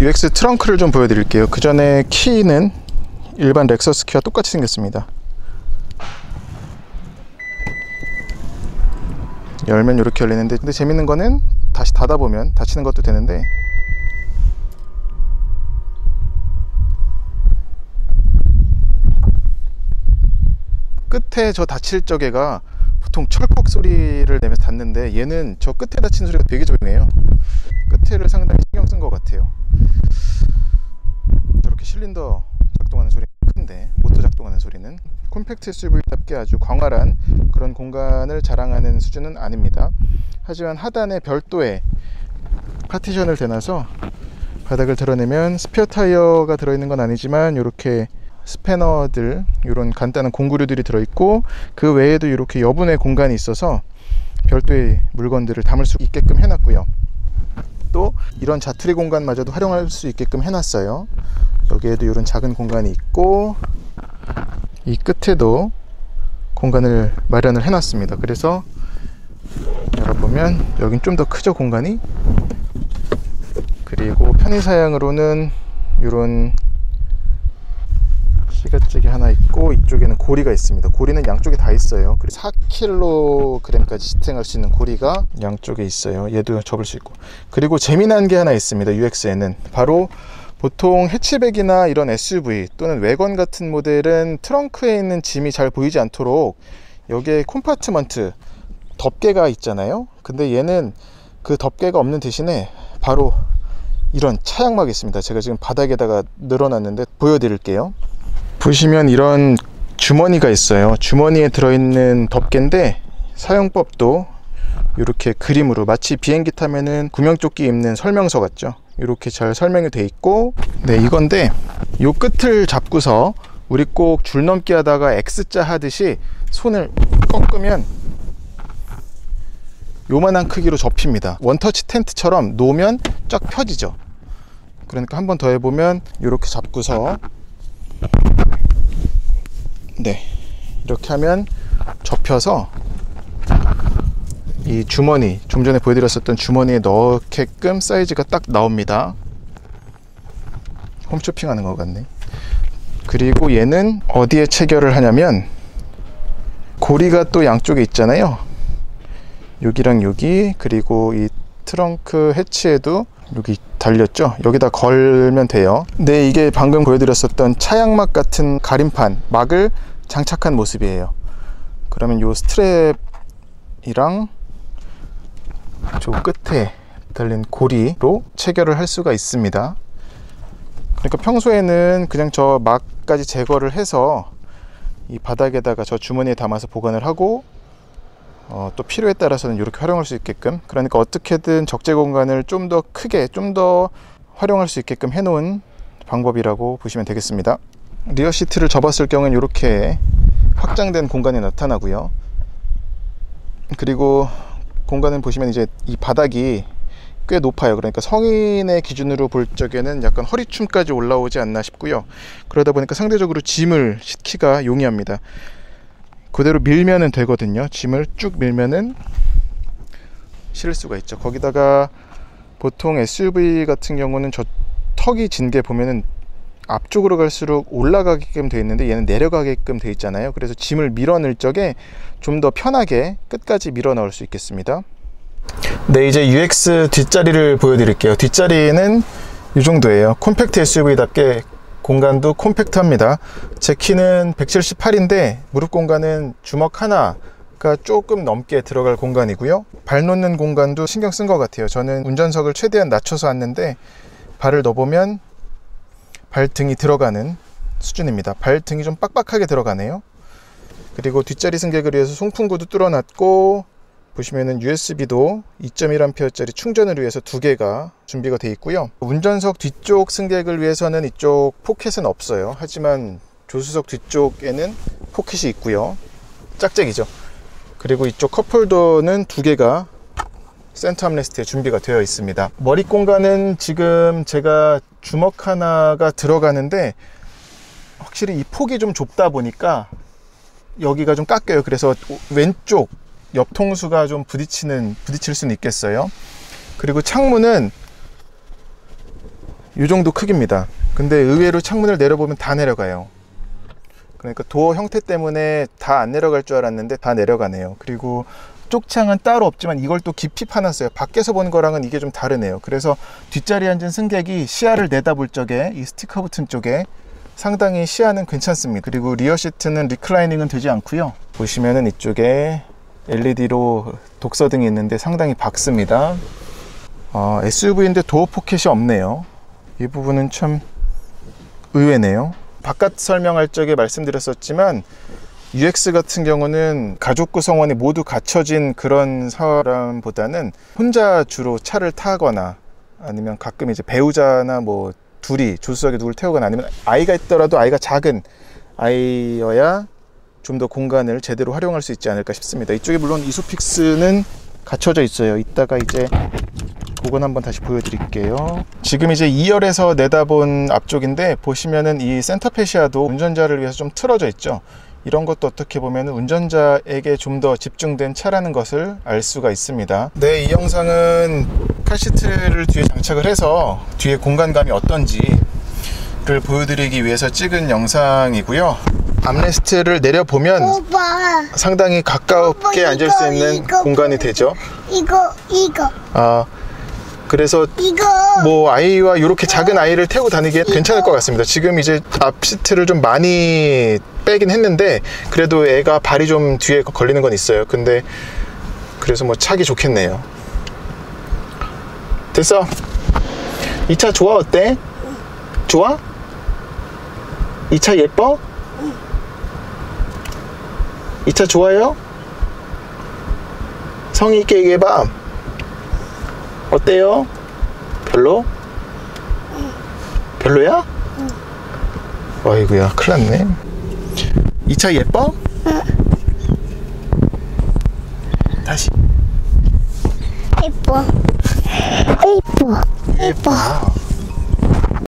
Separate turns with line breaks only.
UX 트렁크를 좀 보여드릴게요. 그 전에 키는 일반 렉서스 키와 똑같이 생겼습니다. 열면 이렇게 열리는데 근데 재밌는 거는 다시 닫아보면 닫히는 것도 되는데 끝에 저 닫힐 적에가 보통 철컥 소리를 내면서 닫는데 얘는 저 끝에 닫히는 소리가 되게 조용해요. 끝에를 상당히 신경 쓴 것 같아요. 저렇게 실린더 작동하는 소리는 큰데 모터 작동하는 소리는 콤팩트 SUV답게 아주 광활한 그런 공간을 자랑하는 수준은 아닙니다. 하지만 하단에 별도의 파티션을 대놔서 바닥을 들어내면 스페어 타이어가 들어있는 건 아니지만 이렇게 스패너들 이런 간단한 공구류들이 들어있고 그 외에도 이렇게 여분의 공간이 있어서 별도의 물건들을 담을 수 있게끔 해놨고요. 또 이런 자투리 공간마저도 활용할 수 있게끔 해놨어요. 여기에도 이런 작은 공간이 있고 이 끝에도 공간을 마련을 해놨습니다. 그래서 열어보면 여긴 좀 더 크죠 공간이? 그리고 편의 사양으로는 이런 시가잭이 하나 있고 이쪽에는 고리가 있습니다. 고리는 양쪽에 다 있어요. 그리고 4kg까지 지탱할 수 있는 고리가 양쪽에 있어요. 얘도 접을 수 있고. 그리고 재미난 게 하나 있습니다. UX에는. 바로 보통 해치백이나 이런 SUV 또는 외건 같은 모델은 트렁크에 있는 짐이 잘 보이지 않도록 여기에 콤파트먼트 덮개가 있잖아요. 근데 얘는 그 덮개가 없는 대신에 바로 이런 차양막이 있습니다. 제가 지금 바닥에다가 늘어놨는데 보여드릴게요 보시면 이런 주머니가 있어요. 주머니에 들어있는 덮개인데 사용법도 이렇게 그림으로 마치 비행기 타면은 구명조끼 입는 설명서 같죠? 이렇게 잘 설명이 돼 있고 네 이건데 요 끝을 잡고서 우리 꼭 줄넘기 하다가 X자 하듯이 손을 꺾으면 요만한 크기로 접힙니다. 원터치 텐트처럼 놓으면 쫙 펴지죠. 그러니까 한 번 더 해보면 이렇게 잡고서 네. 이렇게 하면 접혀서 이 주머니 좀 전에 보여드렸었던 주머니에 넣게끔 사이즈가 딱 나옵니다. 홈쇼핑 하는 것 같네. 그리고 얘는 어디에 체결을 하냐면 고리가 또 양쪽에 있잖아요. 여기랑 여기 그리고 이 트렁크 해치에도 여기 달렸죠? 여기다 걸면 돼요. 네 이게 방금 보여드렸었던 차양막 같은 가림판 막을 장착한 모습이에요. 그러면 요 스트랩이랑 저 끝에 달린 고리로 체결을 할 수가 있습니다. 그러니까 평소에는 그냥 저 막까지 제거를 해서 이 바닥에다가 저 주머니에 담아서 보관을 하고 어, 또 필요에 따라서는 이렇게 활용할 수 있게끔 그러니까 어떻게든 적재 공간을 좀 더 크게 좀 더 활용할 수 있게끔 해 놓은 방법이라고 보시면 되겠습니다. 리어 시트를 접었을 경우는 이렇게 확장된 공간이 나타나고요. 그리고 공간을 보시면 이제 이 바닥이 꽤 높아요. 그러니까 성인의 기준으로 볼 적에는 약간 허리춤까지 올라오지 않나 싶고요. 그러다 보니까 상대적으로 짐을 싣기가 용이합니다 그대로 밀면은 되거든요. 짐을 쭉 밀면은 실을 수가 있죠. 거기다가 보통 SUV 같은 경우는 저 턱이 진 게 보면은 앞쪽으로 갈수록 올라가게끔 되어 있는데 얘는 내려가게끔 되어 있잖아요. 그래서 짐을 밀어 넣을 적에 좀 더 편하게 끝까지 밀어 넣을 수 있겠습니다. 네 이제 UX 뒷자리를 보여드릴게요. 뒷자리는 이 정도예요. 콤팩트 SUV답게 공간도 콤팩트합니다. 제 키는 178인데 무릎 공간은 주먹 하나 가 조금 넘게 들어갈 공간이고요. 발 놓는 공간도 신경 쓴 것 같아요. 저는 운전석을 최대한 낮춰서 왔는데 발을 넣어보면 발등이 들어가는 수준입니다. 발등이 좀 빡빡하게 들어가네요. 그리고 뒷자리 승객을 위해서 송풍구도 뚫어놨고 보시면은 USB도 2.1A짜리 충전을 위해서 두 개가 준비가 되어 있고요. 운전석 뒤쪽 승객을 위해서는 이쪽 포켓은 없어요. 하지만 조수석 뒤쪽에는 포켓이 있고요. 짝짝이죠. 그리고 이쪽 컵홀더는 두 개가 센터 armrest에 준비가 되어 있습니다. 머리 공간은 지금 제가 주먹 하나가 들어가는데 확실히 이 폭이 좀 좁다 보니까 여기가 좀 깎여요. 그래서 왼쪽 옆 통수가 좀 부딪히는 부딪힐 수는 있겠어요. 그리고 창문은 이 정도 크기입니다. 근데 의외로 창문을 내려보면 다 내려가요. 그러니까 도어 형태 때문에 다 안 내려갈 줄 알았는데 다 내려가네요. 그리고 쪽창은 따로 없지만 이걸 또 깊이 파놨어요. 밖에서 보는 거랑은 이게 좀 다르네요. 그래서 뒷자리에 앉은 승객이 시야를 내다볼 적에 이 스티커 버튼 쪽에 상당히 시야는 괜찮습니다. 그리고 rear 시트는 reclining은 되지 않고요. 보시면은 이쪽에 LED로 독서 등이 있는데 상당히 밝습니다. 아, SUV인데 도어 포켓이 없네요. 이 부분은 참 의외네요. 바깥 설명할 적에 말씀드렸었지만 UX 같은 경우는 가족 구성원이 모두 갖춰진 그런 사람보다는 혼자 주로 차를 타거나 아니면 가끔 이제 배우자나 뭐 둘이 조수석에 누굴 태우거나 아니면 아이가 있더라도 아이가 작은 아이여야 좀 더 공간을 제대로 활용할 수 있지 않을까 싶습니다. 이쪽에 물론 이소픽스는 갖춰져 있어요. 이따가 이제 그건 한번 다시 보여드릴게요. 지금 이제 2열에서 내다본 앞쪽인데 보시면은 이 센터페시아도 운전자를 위해서 좀 틀어져 있죠. 이런 것도 어떻게 보면 운전자에게 좀 더 집중된 차라는 것을 알 수가 있습니다. 네, 이 영상은 카시트를 뒤에 장착을 해서 뒤에 공간감이 어떤지 를 보여드리기 위해서 찍은 영상이고요. armrest를 내려보면
오빠
상당히 가깝게
오빠,
앉을 수
이거,
있는
이거
공간이
뭐-
되죠.
이거 이거
아, 그래서
이거
뭐 아이와 이렇게 작은 아이를 태우고 다니기에 괜찮을 것 같습니다. 지금 이제 앞 시트를 좀 많이 빼긴 했는데 그래도 애가 발이 좀 뒤에 걸리는 건 있어요. 근데 그래서 뭐 차기 좋겠네요. 됐어. 이 차 좋아 어때? 좋아? 이 차 예뻐? 이 차 좋아요? 성의 있게 얘기해봐. 어때요? 별로? 별로야? 아이고야 큰일 났네 이 차 예뻐? 다시
예뻐 예뻐
예뻐